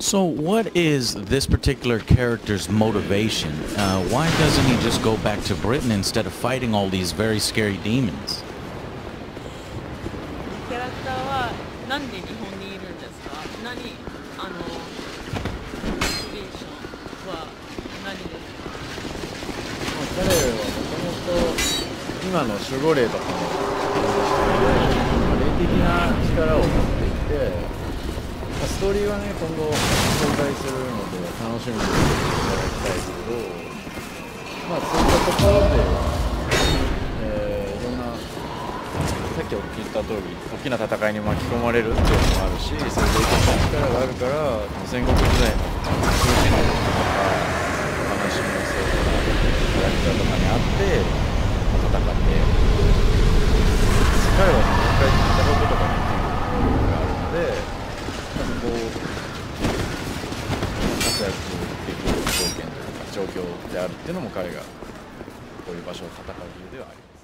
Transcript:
So, what is this particular character's motivation? Uh, why doesn't he just go back to Britain instead of fighting all these very scary demons? キトーリーはね今後公開するので楽しみにしていただきたいけどまあそういったところで、えーいろんなさっきお聞いた通り大きな戦いに巻き込まれるっていうのもあるしそういう霊的な力があるから戦国時代の通信力とか話の性とかキャラクターとかにあって戦って彼は一回戦うことができる能力があるので、まあ、そこを活躍できる条件というか状況であるっていうのも彼がこういう場所を戦う理由ではあります。